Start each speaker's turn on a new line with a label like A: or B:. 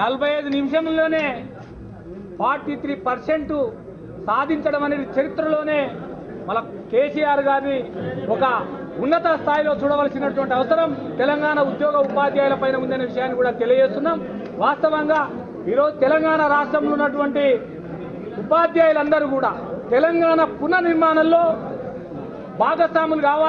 A: నలభై ఐదు నిమిషంలోనే ఫార్టీ త్రీ పర్సెంట్ సాధించడం అనేది చరిత్రలోనే మన కేసీఆర్ గారిని ఒక ఉన్నత స్థాయిలో చూడవలసినటువంటి అవసరం తెలంగాణ ఉద్యోగ ఉపాధ్యాయుల పైన ఉందనే విషయాన్ని కూడా తెలియజేస్తున్నాం. వాస్తవంగా ఈరోజు తెలంగాణ రాష్ట్రంలో ఉన్నటువంటి ఉపాధ్యాయులందరూ కూడా తెలంగాణ పునర్నిర్మాణంలో భాగస్వాములు కావాలి.